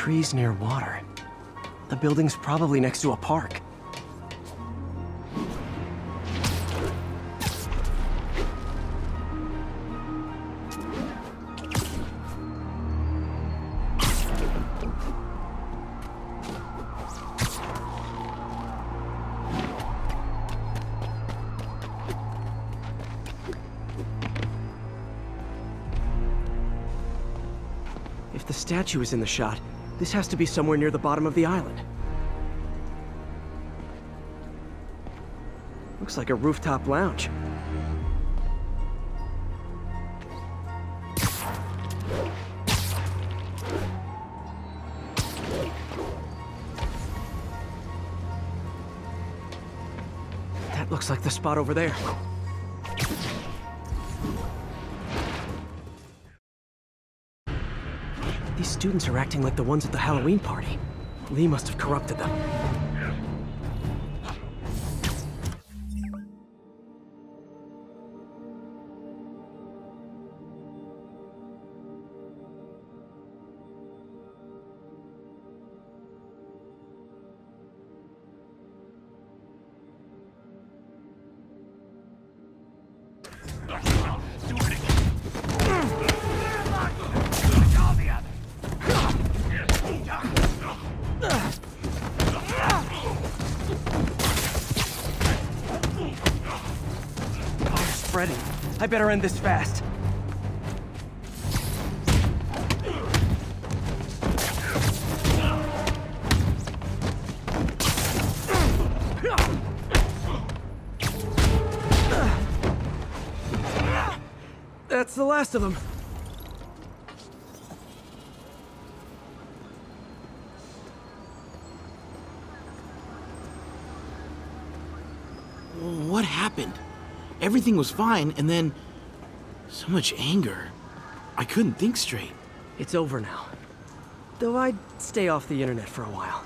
trees near water. The building's probably next to a park. If the statue is in the shot, this has to be somewhere near the bottom of the island. Looks like a rooftop lounge. That looks like the spot over there. Students are acting like the ones at the Halloween party. Li must have corrupted them. Spreading. I better end this fast. That's the last of them. What happened? Everything was fine, and then so much anger. I couldn't think straight. It's over now. Though I'd stay off the internet for a while.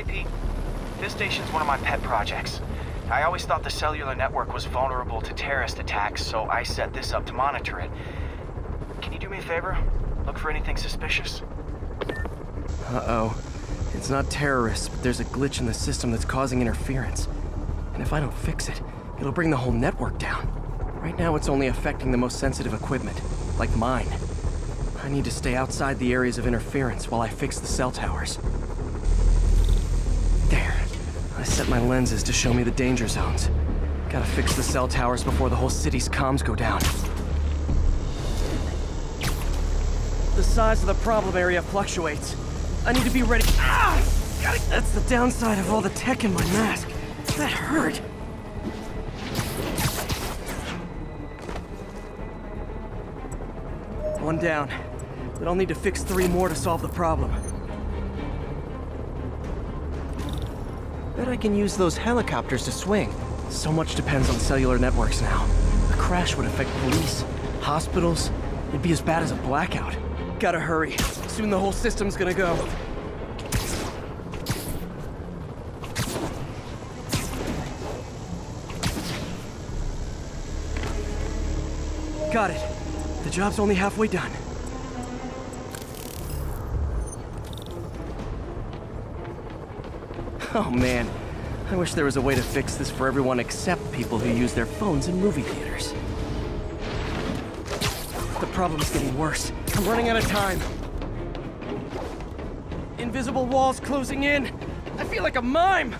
Hey, Pete. This station's one of my pet projects. I always thought the cellular network was vulnerable to terrorist attacks, so I set this up to monitor it. Can you do me a favor? Look for anything suspicious? Uh-oh. It's not terrorists, but there's a glitch in the system that's causing interference. And if I don't fix it, it'll bring the whole network down. Right now, it's only affecting the most sensitive equipment, like mine. I need to stay outside the areas of interference while I fix the cell towers. I set my lenses to show me the danger zones. Gotta fix the cell towers before the whole city's comms go down. The size of the problem area fluctuates. I need to be ready. Ah! That's the downside of all the tech in my mask. That hurt. One down. But I'll need to fix three more to solve the problem. Bet I can use those helicopters to swing. So much depends on cellular networks now. A crash would affect police, hospitals, It'd be as bad as a blackout. Gotta hurry. Soon the whole system's gonna go. Got it. The job's only halfway done. Oh man, I wish there was a way to fix this for everyone except people who use their phones in movie theaters. The problem's getting worse. I'm running out of time. Invisible walls closing in. I feel like a mime.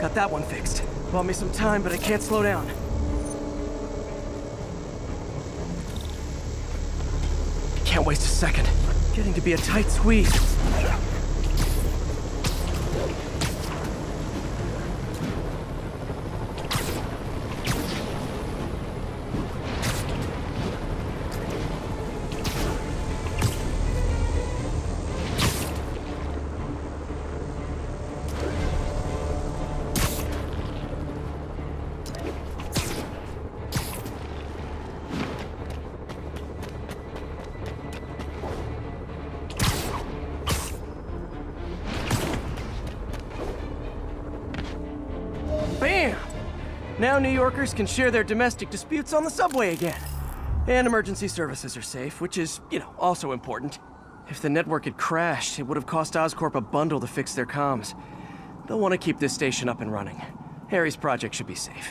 Got that one fixed. Bought me some time, but I can't slow down. Can't waste a second. Getting to be a tight squeeze. Now New Yorkers can share their domestic disputes on the subway again. And emergency services are safe, which is, you know, also important. If the network had crashed, it would have cost Oscorp a bundle to fix their comms. They'll want to keep this station up and running. Harry's project should be safe.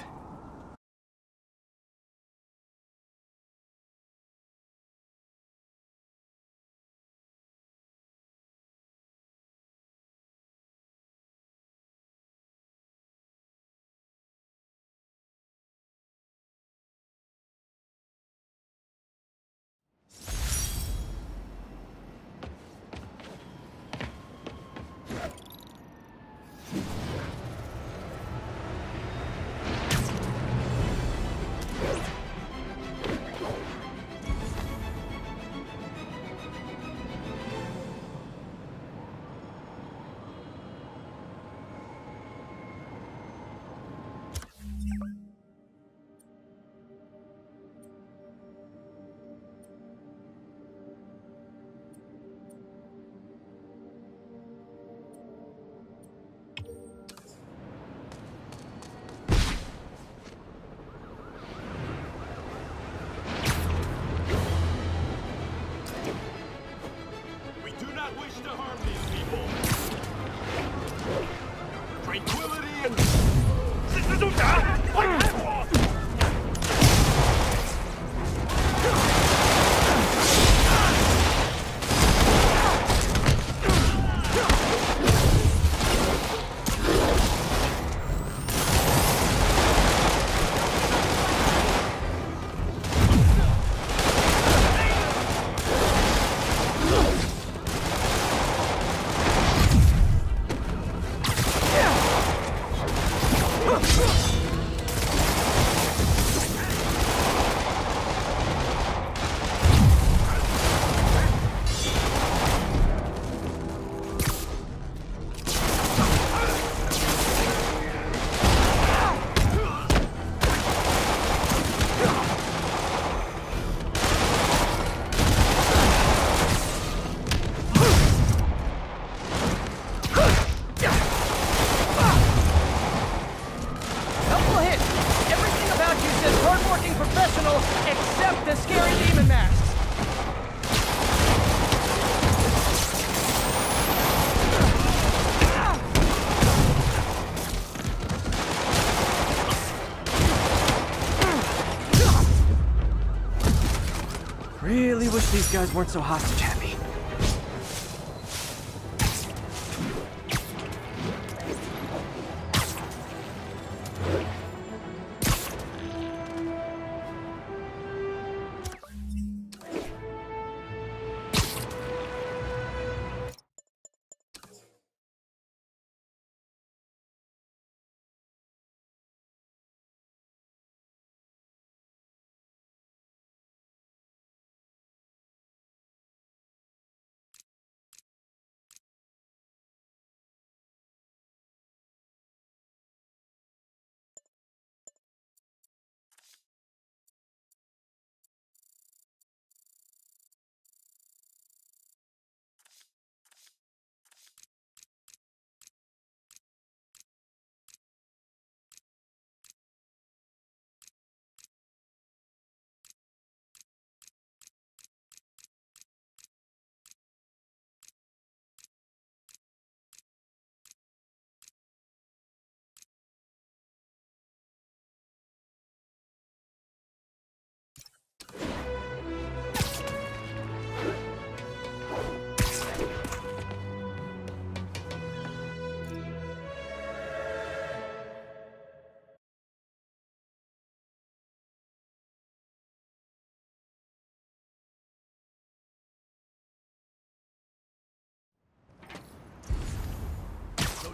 Guys weren't so hostage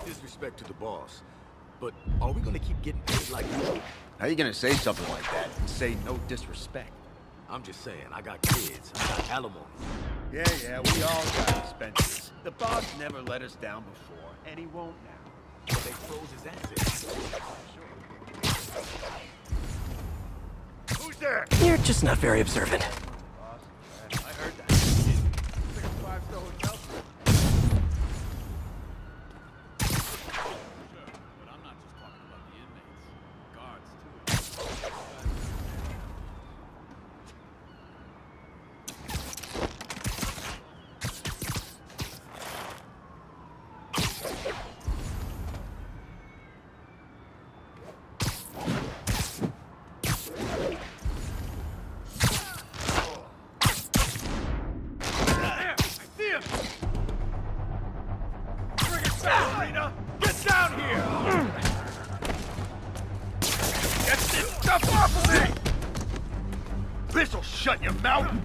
disrespect to the boss, but are we gonna keep getting paid like usual? How you gonna say something like that and say no disrespect? I'm just saying, I got kids, I got alimony. Yeah, yeah, we all got expenses. The boss never let us down before, and he won't now. But they froze his ass in. Who's there? You're just not very observant. Boss, I heard that. It's like a five-star hotel. But I'm not just talking about the inmates. Guards, too. I see Bring it Rita! Get down here! Get this stuff off of me! This'll shut your mouth!